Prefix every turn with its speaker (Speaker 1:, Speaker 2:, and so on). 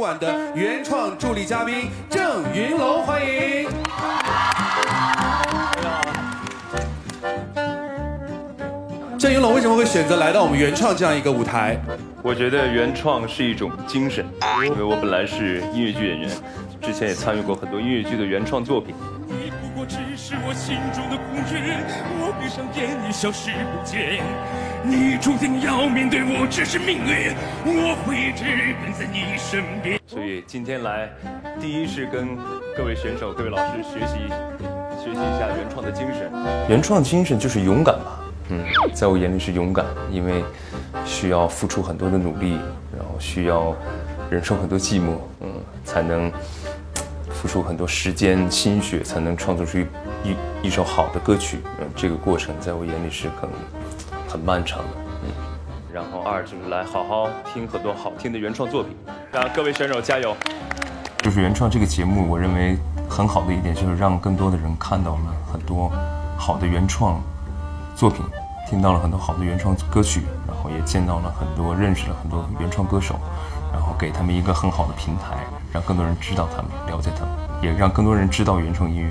Speaker 1: 晚的原创助力嘉宾郑云龙，欢迎。郑云龙为什么会选择来到我们原创这样一个舞台？
Speaker 2: 我觉得原创是一种精神，因为我本来是音乐剧演员，之前也参与过很多音乐剧的原创作品。
Speaker 3: 你不过只是我心中的空缺，我闭上眼你消失不见。你注定要面对我，这是命运，我会一直跟在你身边。
Speaker 2: 所以今天来，第一是跟各位选手、各位老师学习学习一下原创的精神。原创精神就是勇敢吧。嗯，在我眼里是勇敢，因为需要付出很多的努力，然后需要忍受很多寂寞，嗯，才能付出很多时间心血，才能创作出一一一首好的歌曲。嗯，这个过程在我眼里是很很漫长的。嗯，然后二就是来好好听很多好听的原创作品，让各位选手加油。就是原创这个节目，我认为很好的一点就是让更多的人看到了很多好的原创作品。听到了很多好的原创歌曲，然后也见到了很多，认识了很多原创歌手，然后给他们一个很好的平台，让更多人知道他们，了解他们，也让更多人知道原创音乐。